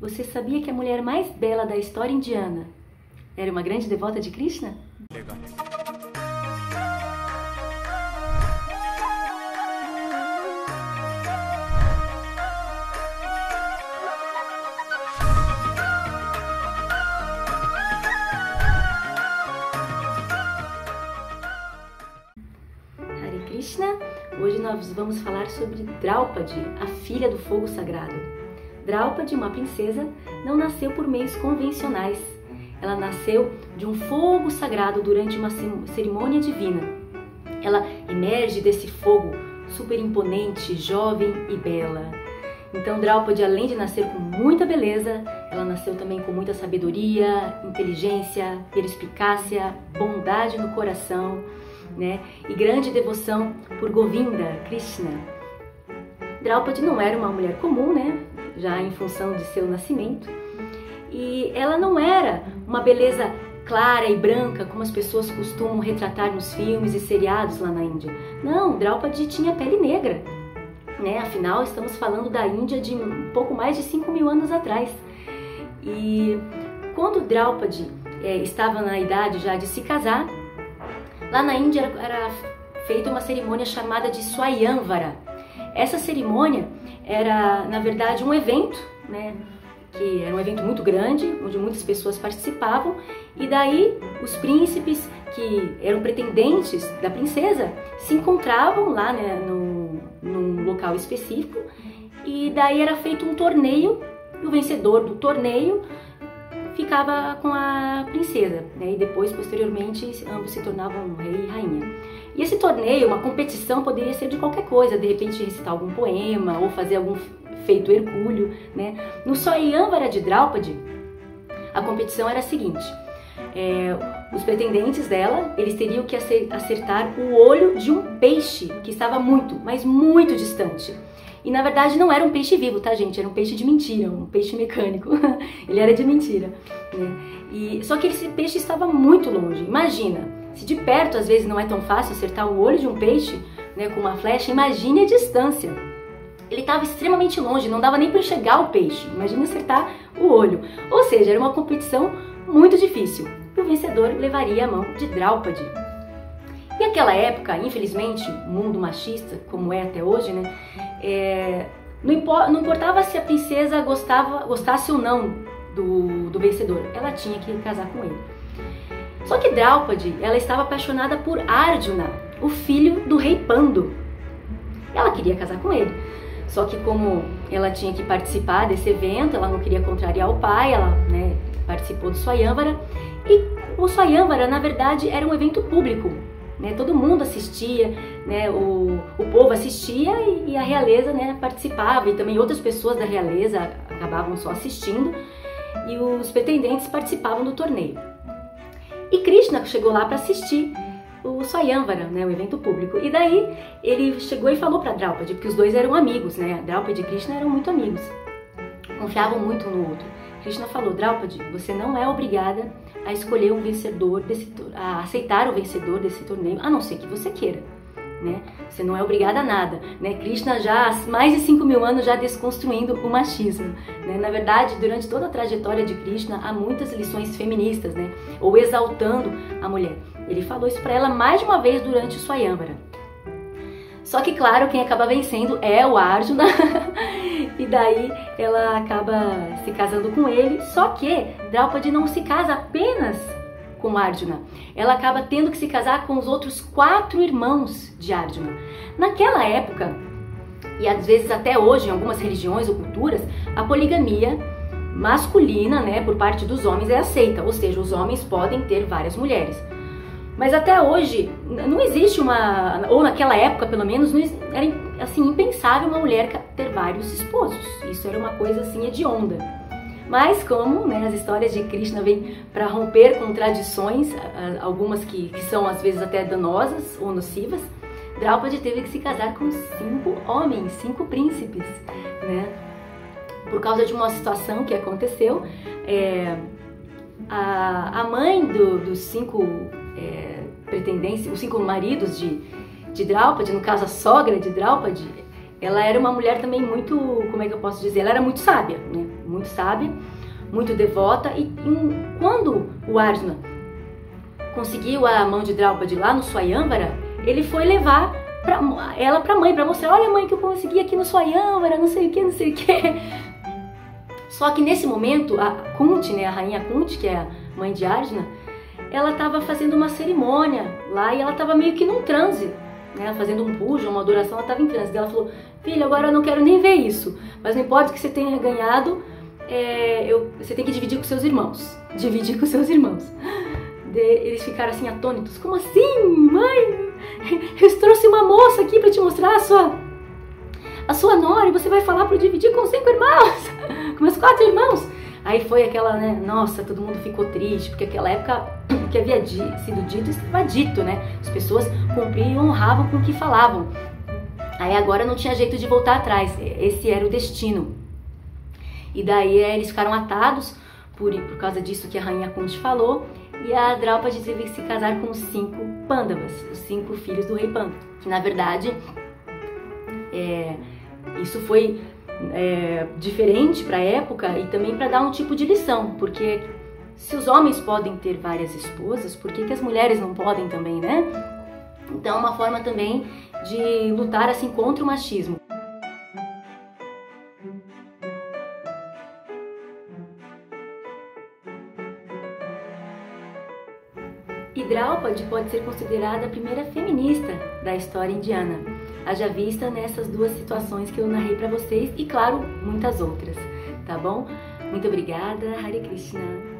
Você sabia que a mulher mais bela da história indiana era uma grande devota de Krishna? Legal. Krishna, hoje nós vamos falar sobre Draupadi, a filha do fogo sagrado. Draupadi, uma princesa, não nasceu por meios convencionais. Ela nasceu de um fogo sagrado durante uma cerimônia divina. Ela emerge desse fogo super imponente, jovem e bela. Então, Draupadi, além de nascer com muita beleza, ela nasceu também com muita sabedoria, inteligência, perspicácia, bondade no coração, né? E grande devoção por Govinda, Krishna. Draupadi não era uma mulher comum, né? Já em função de seu nascimento. E ela não era uma beleza clara e branca como as pessoas costumam retratar nos filmes e seriados lá na Índia. Não, Draupadi tinha pele negra. Né? Afinal, estamos falando da Índia de um pouco mais de 5 mil anos atrás. E quando Draupadi é, estava na idade já de se casar, lá na Índia era, era feita uma cerimônia chamada de Swayamvara. Essa cerimônia era, na verdade, um evento, né? Que era um evento muito grande, onde muitas pessoas participavam, e daí os príncipes que eram pretendentes da princesa se encontravam lá né, no, num local específico, e daí era feito um torneio, e o vencedor do torneio ficava com a princesa, né? E depois, posteriormente, ambos se tornavam rei e rainha. E esse torneio, uma competição, poderia ser de qualquer coisa, de repente recitar algum poema ou fazer algum feito hercúleo, né? No Soyamvara de Draupadi, a competição era a seguinte: é, os pretendentes dela, eles teriam que acertar o olho de um peixe que estava muito, mas muito distante. E na verdade não era um peixe vivo, tá, gente? Era um peixe de mentira, um peixe mecânico. Ele era de mentira. Né? E, só que esse peixe estava muito longe. Imagina, se de perto às vezes não é tão fácil acertar o olho de um peixe né, com uma flecha, imagine a distância. Ele estava extremamente longe, não dava nem para enxergar o peixe. Imagine acertar o olho. Ou seja, era uma competição muito difícil. E o vencedor levaria a mão de Draupadi. E aquela época, infelizmente, mundo machista, como é até hoje, né? É, não, importava se a princesa gostava, gostasse ou não do, do vencedor, ela tinha que casar com ele. Só que Draupadi, ela estava apaixonada por Arjuna, o filho do rei Pando. Ela queria casar com ele. Só que como ela tinha que participar desse evento, ela não queria contrariar o pai, ela né, participou do Swayamvara. E o Swayamvara, na verdade, era um evento público. Né? Todo mundo assistia, né? o, o povo assistia e, e a realeza né, participava, e também outras pessoas da realeza acabavam só assistindo, e os pretendentes participavam do torneio. E Krishna chegou lá para assistir o Swayamvara, né, o evento público. E daí ele chegou e falou para Draupadi, porque os dois eram amigos, né? Draupadi e Krishna eram muito amigos. Confiavam muito um no outro. Krishna falou: Draupadi, você não é obrigada a escolher um vencedor desse a aceitar o vencedor desse torneio, a não ser que você queira. Né? Você não é obrigada a nada. Né? Krishna já há mais de 5 mil anos já desconstruindo o machismo. Né? Na verdade, durante toda a trajetória de Krishna há muitas lições feministas, né? ou exaltando a mulher. Ele falou isso para ela mais de uma vez durante o Swayamvara. Só que, claro, quem acaba vencendo é o Arjuna. e daí ela acaba se casando com ele. Só que Draupadi não se casa apenas com Arjuna. Ela acaba tendo que se casar com os outros quatro irmãos de Arjuna. Naquela época, e às vezes até hoje em algumas religiões ou culturas, a poligamia masculina, né, por parte dos homens é aceita, ou seja, os homens podem ter várias mulheres. Mas até hoje não existe uma, ou naquela época pelo menos, não, era assim impensável uma mulher ter vários esposos. Isso era uma coisa assim hedionda. Mas como né, as histórias de Krishna vêm para romper com tradições, algumas que, que são às vezes até danosas ou nocivas, Draupadi teve que se casar com cinco homens, cinco príncipes, né? Por causa de uma situação que aconteceu, é, a, a mãe do, dos cinco é, pretendentes, os cinco maridos de, de Draupadi, no caso a sogra de Draupadi, ela era uma mulher também muito, como é que eu posso dizer, ela era muito sábia, né? muito sábia, muito devota e, e quando o Arjuna conseguiu a mão de Draupadi lá no Swayamvara, ele foi levar pra, ela para a mãe, para mostrar, olha mãe que eu consegui aqui no Swayamvara, não sei o que, não sei o que. Só que nesse momento, a Kunti, né, a rainha Kunti, que é a mãe de Arjuna, ela estava fazendo uma cerimônia lá e ela estava meio que num transe, né, fazendo um pujo, uma adoração, ela estava em transe. Ela falou, filha, agora eu não quero nem ver isso, mas não importa que você tenha ganhado, é, eu, você tem que dividir com seus irmãos. Dividir com seus irmãos. De, eles ficaram assim atônitos, como assim, mãe? Eu trouxe uma moça aqui para te mostrar a sua a sua nora e você vai falar para dividir com cinco irmãos, com meus quatro irmãos. Aí foi aquela, né? Nossa, todo mundo ficou triste, porque aquela época que havia sido dito estava dito, né? As pessoas cumpriam e honravam com o que falavam. Aí agora não tinha jeito de voltar atrás, esse era o destino. E daí é, eles ficaram atados por, por causa disso que a rainha Kunti falou, e a Draupadi teve que se casar com os cinco Pandavas, os cinco filhos do rei Panda, que na verdade é, isso foi é, diferente para a época e também para dar um tipo de lição, porque se os homens podem ter várias esposas, por que, que as mulheres não podem também, né? Então, é uma forma também de lutar assim contra o machismo. Draupadi pode ser considerada a primeira feminista da história indiana haja vista nessas duas situações que eu narrei para vocês e, claro, muitas outras, tá bom? Muito obrigada, Hare Krishna!